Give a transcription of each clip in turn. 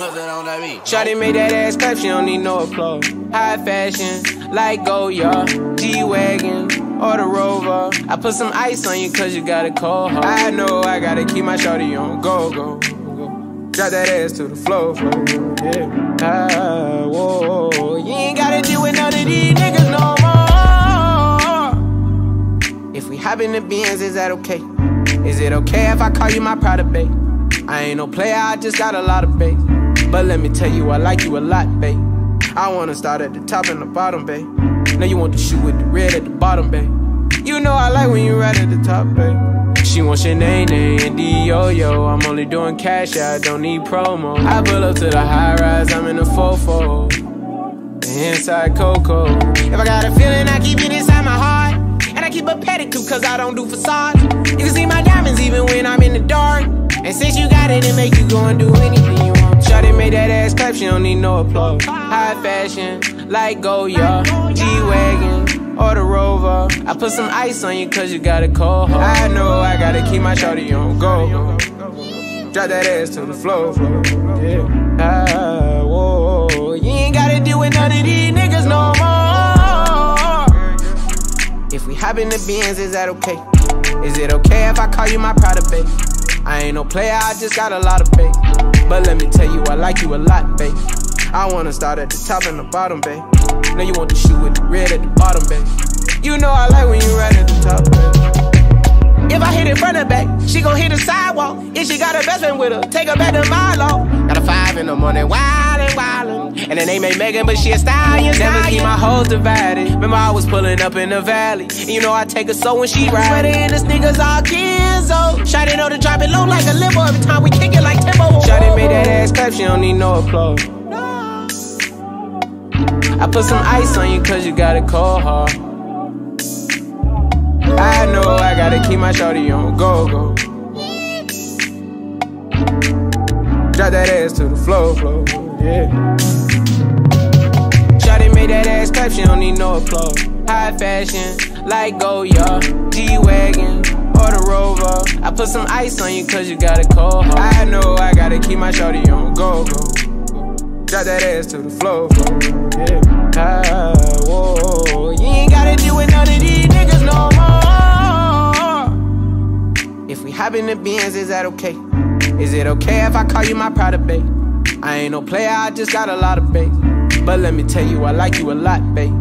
Shawty made that ass clap, she don't need no applause. High fashion, like Goyard, G-Wagon, or the Rover. I put some ice on you cause you got a cold heart. I know I gotta keep my shawty on go, go, go. Drop that ass to the floor, floor, yeah. Ah, whoa, you ain't gotta deal with none of these niggas no more. If we hop in the Benz, is that okay? Is it okay if I call you my pride of babe? I ain't no player, I just got a lot of bass. But let me tell you, I like you a lot, babe. I wanna start at the top and the bottom, babe. Now you want the shoe with the red at the bottom, babe. You know I like when you right at the top, babe. She wants your name and the yo-yo. I'm only doing cash, I don't need promo. I pull up to the high rise, I'm in the fofo. Inside Coco. If I got a feeling, I keep it inside my heart. And I keep a pedicure, cause I don't do facades. You can see my diamonds even when I'm in the dark. High fashion, like Goyard, G-Wagon, or the Rover. I put some ice on you cause you got a cold heart. I know I gotta keep my shawty on go. Drop that ass to the floor. Yeah. Ah, whoa. You ain't gotta deal with none of these niggas no more. If we hop in the Benz, is that okay? Is it okay if I call you my pride babe? I ain't no player, I just got a lot of faith. But let me tell you, I like you a lot, babe. I wanna start at the top and the bottom, babe. Now you want the shoe with the red at the bottom, babe. You know I like when you right at the top, babe. If I hit it front and back, she gon' hit the sidewalk. If she got her best friend with her, take her back to Milo. Got a five in the morning, wildin', wildin'. And the name ain't Megan, but she a stallion, stallion. Never keep my hoes divided. Remember I was pulling up in the valley. And you know I take her so when she ride. Sweater and this niggas all Kenzo. Shot it on the drop it low like a limo every time we kick it like Timbo. Shot it made that ass clap, she don't need no applause. I put some ice on you cause you got a cold heart. I know I gotta keep my shorty on go, go. Drop that ass to the floor, floor, yeah. Shawty made that ass clap, she don't need no applause. High fashion, like Goyard, G-Wagon, or the Rover. I put some ice on you cause you got a cold heart. I know I gotta keep my shorty on go, go. Drop that ass to the floor, yeah. Ah, whoa, you ain't gotta deal with none of these niggas no more. If we hop in the Benz, is that okay? Is it okay if I call you my pride babe? I ain't no player, I just got a lot of bass. But let me tell you, I like you a lot, babe.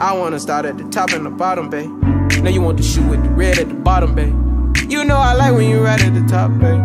I wanna start at the top and the bottom, babe. Now you want the shoe with the red at the bottom, babe. You know I like when you right at the top, babe.